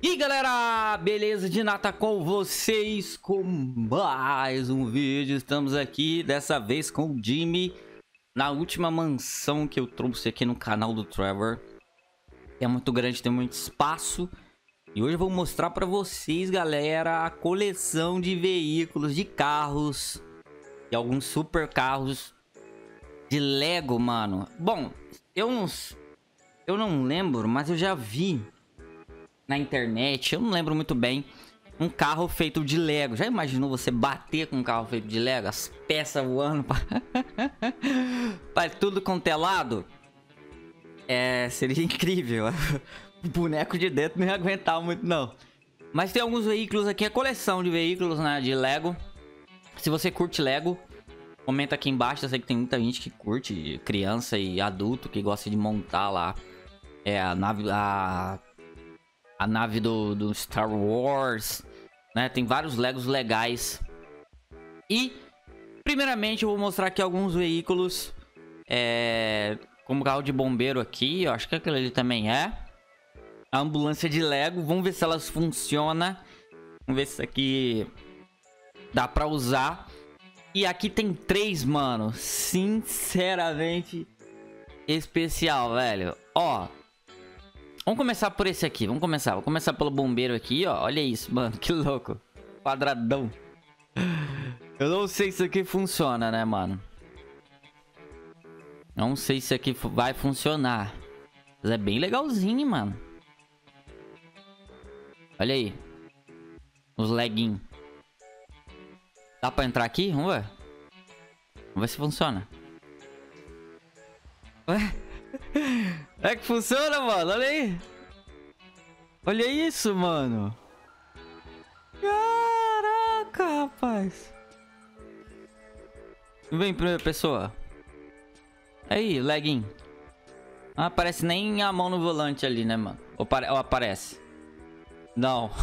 E galera, beleza de nata com vocês com mais um vídeo. Estamos aqui dessa vez com o Jimmy na última mansão que eu trouxe aqui no canal do Trevor. É muito grande, tem muito espaço. E hoje eu vou mostrar pra vocês, galera, a coleção de veículos, de carros e alguns super carros de Lego, mano. Bom, eu não, eu não lembro, mas eu já vi na internet, eu não lembro muito bem, um carro feito de Lego. Já imaginou você bater com um carro feito de Lego? As peças voando para tudo contelado? É, é, seria incrível. o boneco de dentro não ia aguentar muito, não. Mas tem alguns veículos aqui, a coleção de veículos né, de Lego. Se você curte Lego, comenta aqui embaixo. Eu sei que tem muita gente que curte, criança e adulto, que gosta de montar lá é, a nave, a a nave do, do Star Wars, né? Tem vários Legos legais. E, primeiramente, eu vou mostrar aqui alguns veículos, é, como carro de bombeiro aqui, eu acho que aquele ali também é. A ambulância de Lego, vamos ver se elas funcionam. Vamos ver se isso aqui dá pra usar. E aqui tem três, mano, sinceramente especial, velho. Ó, Vamos começar por esse aqui, vamos começar. Vou começar pelo bombeiro aqui, ó. Olha isso, mano, que louco. Quadradão. Eu não sei se isso aqui funciona, né, mano? Não sei se isso aqui vai funcionar. Mas é bem legalzinho, mano. Olha aí. Os leguinhos. Dá pra entrar aqui? Vamos ver. Vamos ver se funciona. Ué? É que funciona, mano. Olha aí. Olha isso, mano. Caraca, rapaz. Vem, primeira pessoa. Aí, legging. Não aparece nem a mão no volante ali, né, mano? Ou, ou aparece? Não.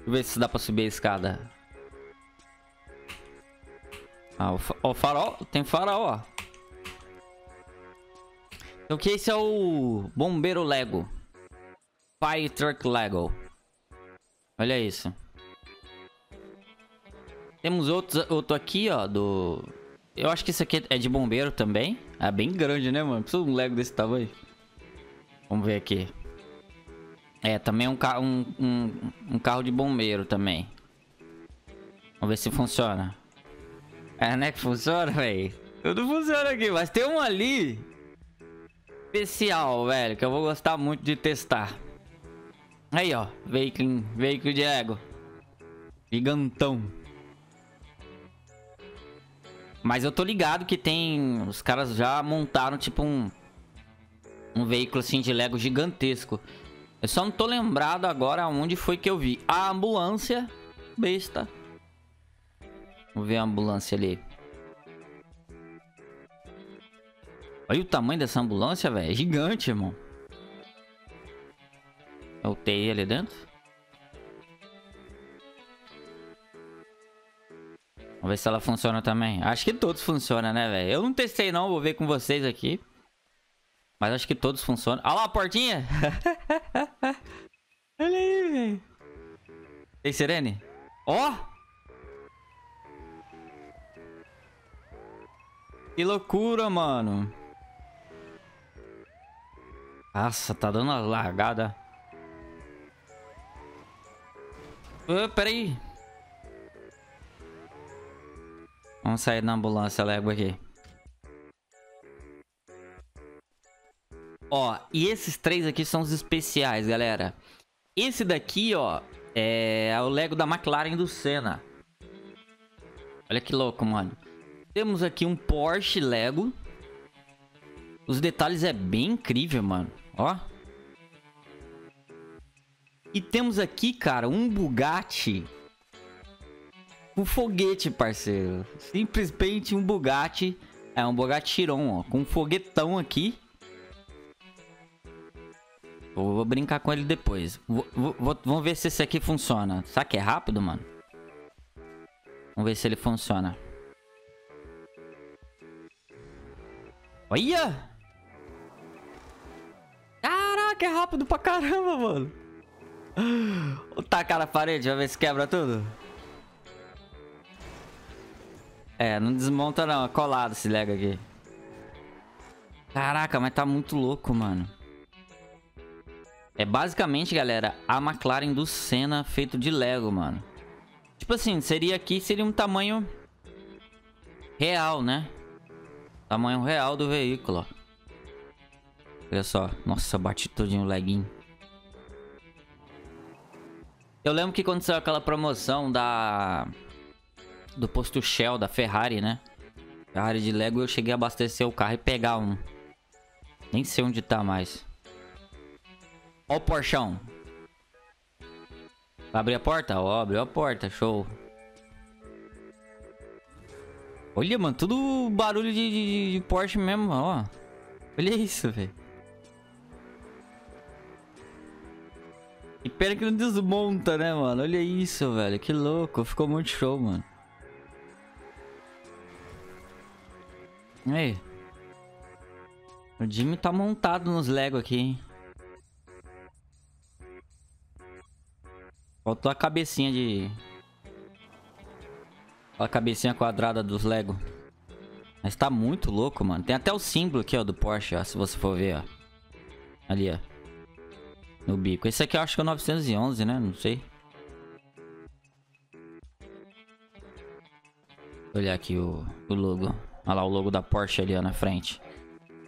Deixa eu ver se dá pra subir a escada. Ah, o, o farol. Tem farol, ó. Então que esse é o Bombeiro Lego. Fire Truck Lego. Olha isso. Temos outros, outro aqui, ó, do... Eu acho que esse aqui é de bombeiro também. É bem grande, né, mano? Precisa de um Lego desse tamanho. Vamos ver aqui. É, também um, ca um, um, um carro de bombeiro também. Vamos ver se funciona. É, né, que funciona, velho? Tudo funciona aqui, mas tem um ali especial, velho, que eu vou gostar muito de testar. Aí, ó, veículo, veículo de ego. Gigantão. Mas eu tô ligado que tem... Os caras já montaram, tipo, um... Um veículo, assim, de Lego gigantesco. Eu só não tô lembrado agora onde foi que eu vi. A ambulância. Besta. Vamos ver a ambulância ali. Olha o tamanho dessa ambulância, velho. É gigante, irmão. É o TI ali dentro? Vamos ver se ela funciona também. Acho que todos funcionam, né, velho? Eu não testei não, vou ver com vocês aqui. Mas acho que todos funcionam. Olha lá a portinha! Olha aí, velho. Tem sirene? Ó! Oh! Que loucura, mano. Nossa, tá dando uma largada. Oh, peraí. Vamos sair da ambulância, Lego aqui. Ó, e esses três aqui são os especiais, galera. Esse daqui, ó, é o Lego da McLaren do Senna. Olha que louco, mano. Temos aqui um Porsche Lego. Os detalhes é bem incrível, mano. Ó. E temos aqui, cara, um Bugatti. Um foguete, parceiro. Simplesmente um Bugatti. É um Bugatti Chiron, ó. Com um foguetão aqui. Vou, vou brincar com ele depois. Vou, vou, vamos ver se esse aqui funciona. Será que é rápido, mano? Vamos ver se ele funciona. Olha! Caraca, é rápido pra caramba, mano. Vou tacar na parede, vai ver se quebra tudo. É, não desmonta não, é colado esse Lego aqui. Caraca, mas tá muito louco, mano. É basicamente, galera, a McLaren do Senna feito de Lego, mano. Tipo assim, seria aqui, seria um tamanho real, né? Tamanho real do veículo, ó. Olha só. Nossa, bati todinho o leguinho. Eu lembro que saiu aquela promoção da... Do posto Shell, da Ferrari, né? Ferrari de Lego, eu cheguei a abastecer o carro e pegar um. Nem sei onde tá mais. Ó o Porchão. Abrir a porta? Ó, abriu a porta. Show. Olha, mano, tudo barulho de, de, de Porsche mesmo, ó. Olha isso, velho. E pena que não desmonta, né, mano? Olha isso, velho. Que louco. Ficou muito show, mano. Aí. O Jimmy tá montado nos Lego aqui, hein? Faltou a cabecinha de... A cabecinha quadrada dos Lego. Mas tá muito louco, mano. Tem até o símbolo aqui, ó, do Porsche, ó. Se você for ver, ó. Ali, ó. No bico. Esse aqui eu acho que é o 911, né? Não sei. Olhar aqui o, o logo. Olha lá o logo da Porsche ali, ó, na frente.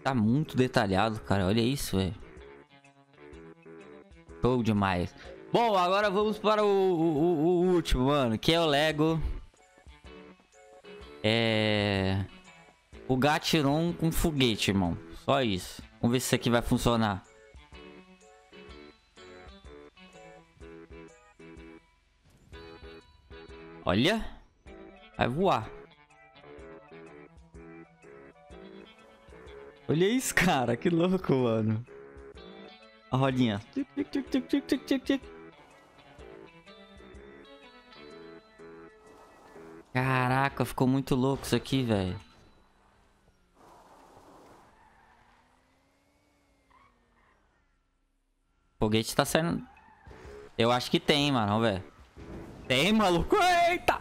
Tá muito detalhado, cara. Olha isso, velho. Show demais. Bom, agora vamos para o, o, o, último, mano. Que é o Lego. É... O Gatiron com foguete, irmão. Só isso. Vamos ver se isso aqui vai funcionar. Olha. Vai voar. Olha isso, cara. Que louco, mano. A rodinha. Caraca, ficou muito louco isso aqui, velho. Foguete tá saindo... Eu acho que tem, mano. Ver. Tem, maluco. Eita!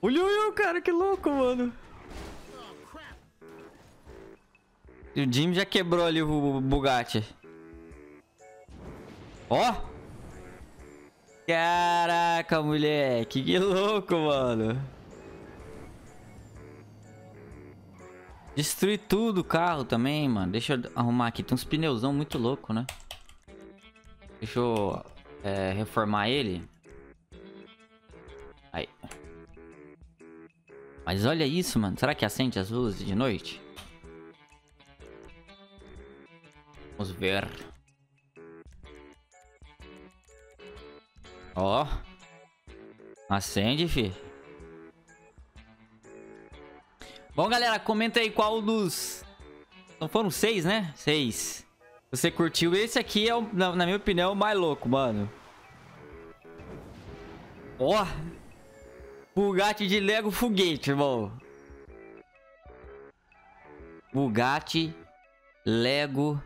Olha, olha, cara, que louco, mano. O Jim já quebrou ali o Bugatti. Ó! Caraca, moleque. Que louco, mano. Destruir tudo o carro também, mano. Deixa eu arrumar aqui. Tem uns pneuzão muito louco, né? Deixa eu é, reformar ele. Aí. Mas olha isso, mano. Será que acende as luzes de noite? Vamos ver. Ó. Acende, fi. Bom, galera, comenta aí qual dos... Não foram seis, né? Seis. Você curtiu? Esse aqui é, o, na, na, minha opinião, o mais louco, mano. Ó. Oh, Bugatti de Lego foguete, irmão. Bugatti Lego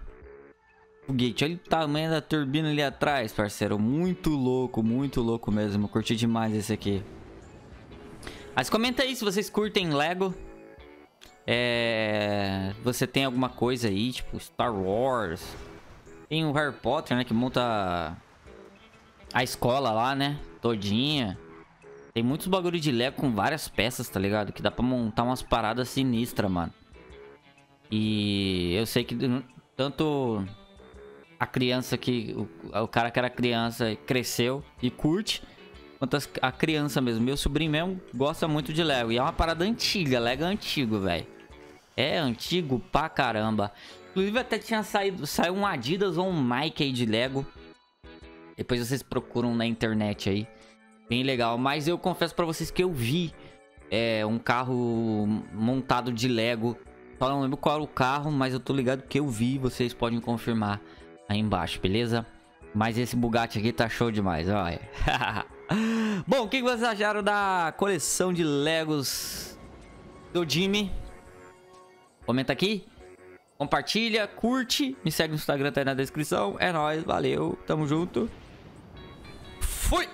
foguete. Olha o tamanho da turbina ali atrás, parceiro. Muito louco, muito louco mesmo. curti demais esse aqui. Mas comenta aí se vocês curtem Lego. É... Você tem alguma coisa aí, tipo Star Wars. Tem o Harry Potter, né? Que monta a escola lá, né? Todinha. Tem muitos bagulho de Lego com várias peças, tá ligado? Que dá pra montar umas paradas sinistras, mano. E eu sei que tanto a criança que... O, o cara que era criança cresceu e curte quanto a criança mesmo. Meu sobrinho mesmo gosta muito de Lego. E é uma parada antiga, Lego é antigo, velho. É antigo pra caramba. Inclusive até tinha saído saiu um Adidas ou um Nike aí de Lego. Depois vocês procuram na internet aí. Bem legal. Mas eu confesso pra vocês que eu vi é, um carro montado de Lego. Só não lembro qual era o carro, mas eu tô ligado que eu vi. Vocês podem confirmar aí embaixo, beleza? Mas esse Bugatti aqui tá show demais, olha. Bom, o que vocês acharam da coleção de Legos do Jimmy? Comenta aqui. Compartilha, curte, me segue no Instagram, tá aí na descrição. É nóis, valeu, tamo junto. Fui!